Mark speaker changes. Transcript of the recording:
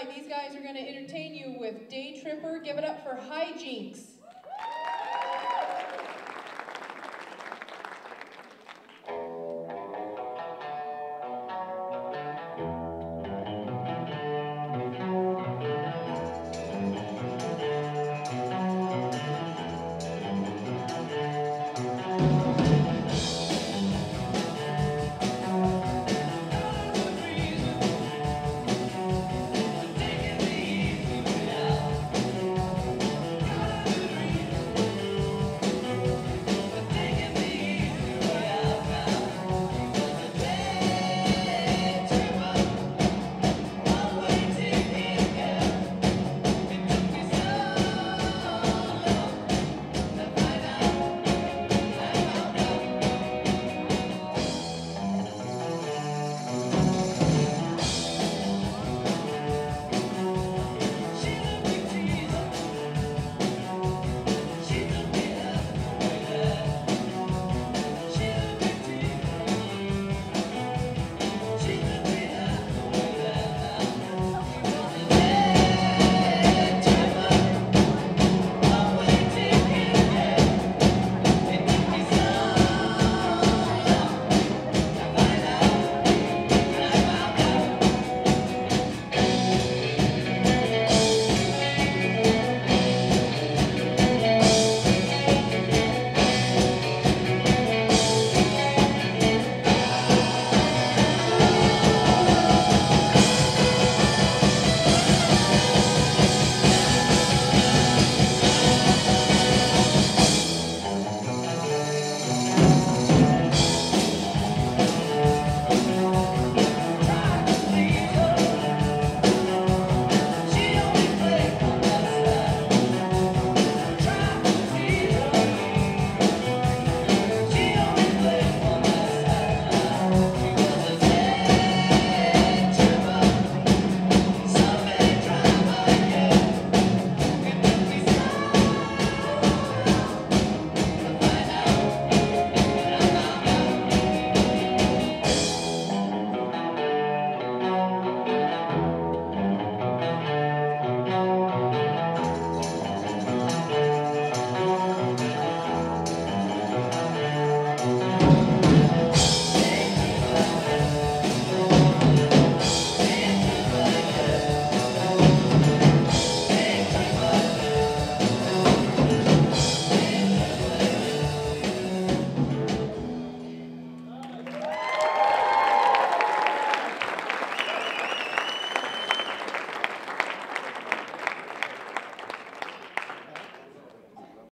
Speaker 1: right, these guys are going to entertain you with Day Tripper. Give it up for Hijinks.